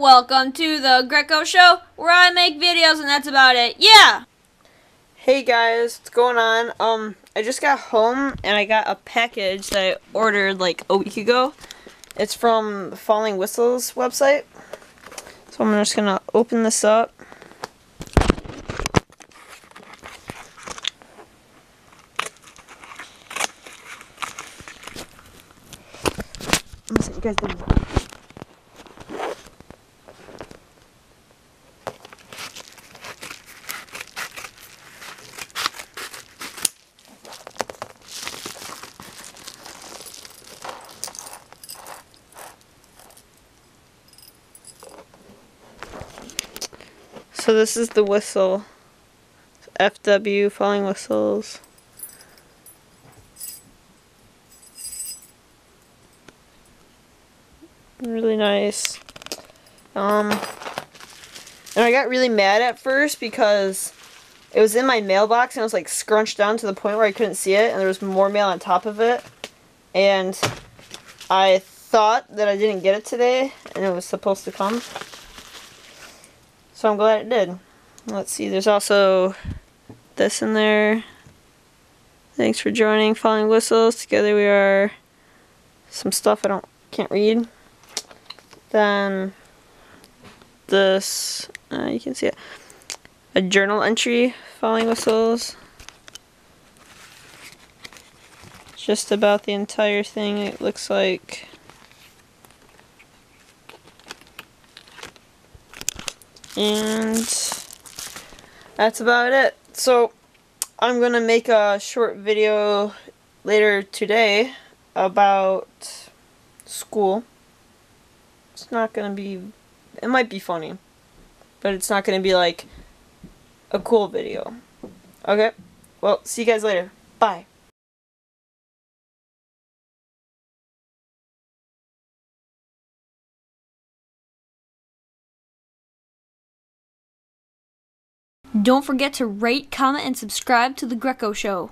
Welcome to the Greco Show, where I make videos and that's about it. Yeah! Hey guys, what's going on? Um, I just got home and I got a package that I ordered like a week ago. It's from Falling Whistles website. So I'm just gonna open this up. you guys So this is the whistle. FW falling whistles. Really nice. Um, and I got really mad at first because it was in my mailbox and it was like scrunched down to the point where I couldn't see it and there was more mail on top of it. And I thought that I didn't get it today and it was supposed to come. So I'm glad it did. Let's see, there's also this in there. Thanks for joining Falling Whistles. Together we are some stuff I don't can't read. Then this, uh, you can see it, a journal entry, falling whistles. Just about the entire thing, it looks like. And that's about it. So I'm going to make a short video later today about school. It's not gonna be, it might be funny, but it's not gonna be like a cool video. Okay? Well, see you guys later. Bye. Don't forget to rate, comment, and subscribe to The Greco Show.